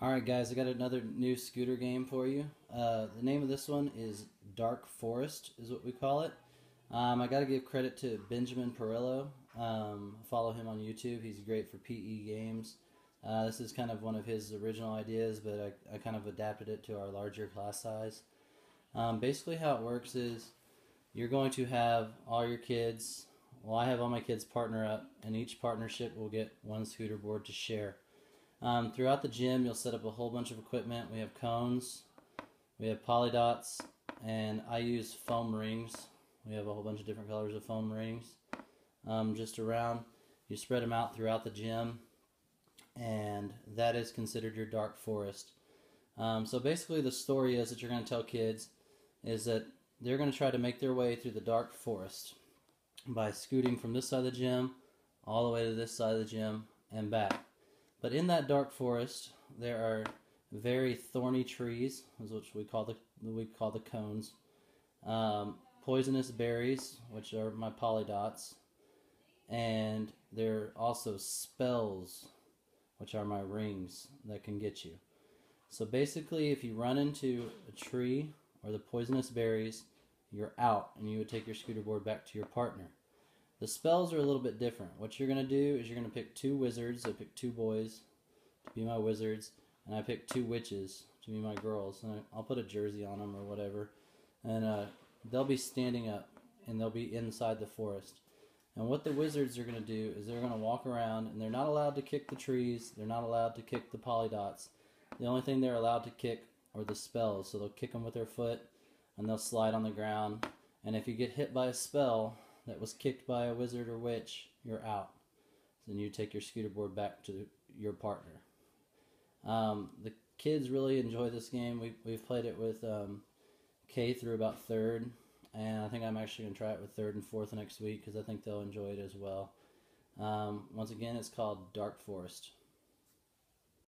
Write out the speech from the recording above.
All right, guys, I got another new scooter game for you. Uh, the name of this one is Dark Forest, is what we call it. Um, I got to give credit to Benjamin Perillo. Um, follow him on YouTube. He's great for PE games. Uh, this is kind of one of his original ideas, but I, I kind of adapted it to our larger class size. Um, basically, how it works is you're going to have all your kids. Well, I have all my kids partner up, and each partnership will get one scooter board to share. Um, throughout the gym, you'll set up a whole bunch of equipment. We have cones, we have polydots, and I use foam rings. We have a whole bunch of different colors of foam rings um, just around. You spread them out throughout the gym, and that is considered your dark forest. Um, so basically, the story is that you're going to tell kids is that they're going to try to make their way through the dark forest by scooting from this side of the gym all the way to this side of the gym and back. But in that dark forest, there are very thorny trees, which we call the we call the cones. Um, poisonous berries, which are my polydots, and there are also spells, which are my rings that can get you. So basically, if you run into a tree or the poisonous berries, you're out, and you would take your scooter board back to your partner. The spells are a little bit different. What you're going to do is you're going to pick two wizards. I pick two boys to be my wizards, and I pick two witches to be my girls. And I'll put a jersey on them or whatever. And uh, they'll be standing up, and they'll be inside the forest. And what the wizards are going to do is they're going to walk around, and they're not allowed to kick the trees. They're not allowed to kick the polydots. The only thing they're allowed to kick are the spells. So they'll kick them with their foot, and they'll slide on the ground. And if you get hit by a spell, that was kicked by a wizard or witch, you're out. Then you take your scooter board back to your partner. Um, the kids really enjoy this game. We, we've played it with um, K through about third, and I think I'm actually going to try it with third and fourth next week because I think they'll enjoy it as well. Um, once again, it's called Dark Forest.